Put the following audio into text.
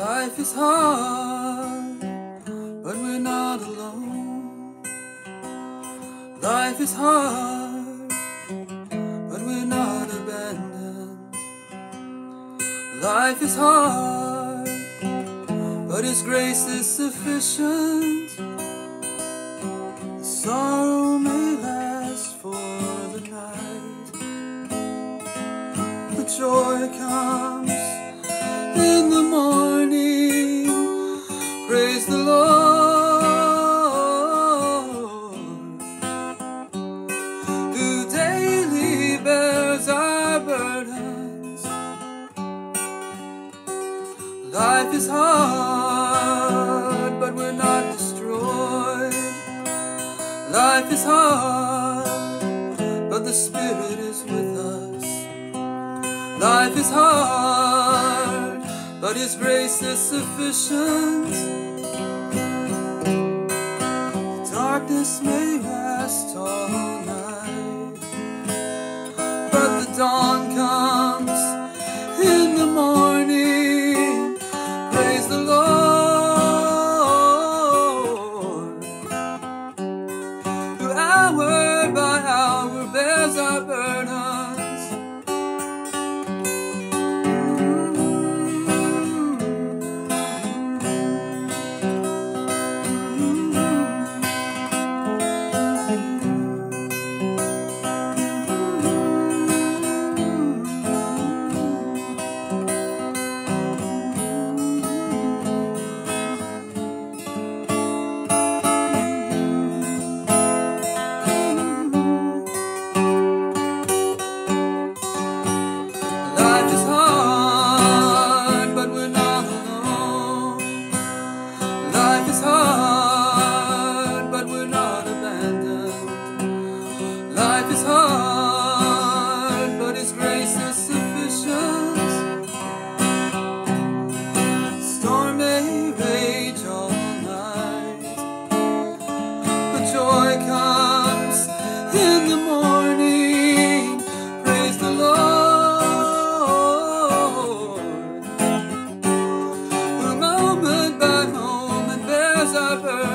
Life is hard, but we're not alone. Life is hard, but we're not abandoned. Life is hard, but His grace is sufficient. The sorrow may last for the night, but joy comes in the morning. Life is hard, but we're not destroyed. Life is hard, but the Spirit is with us. Life is hard, but His grace is sufficient. The darkness may joy comes in the morning. Praise the Lord. A moment by moment there's our birth.